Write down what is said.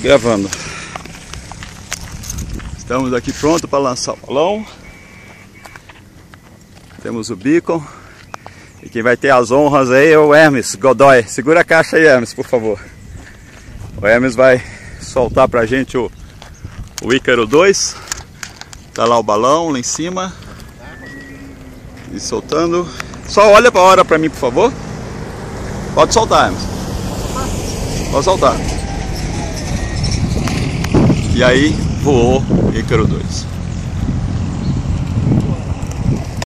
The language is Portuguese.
Gravando. Estamos aqui pronto para lançar o balão. Temos o beacon. E quem vai ter as honras aí é o Hermes Godoy. Segura a caixa aí, Hermes, por favor. O Hermes vai soltar pra gente o, o Ícaro 2. Tá lá o balão lá em cima. E soltando. Só olha pra hora pra mim, por favor. Pode soltar, Hermes. Pode soltar. E aí voou Ícaro 2.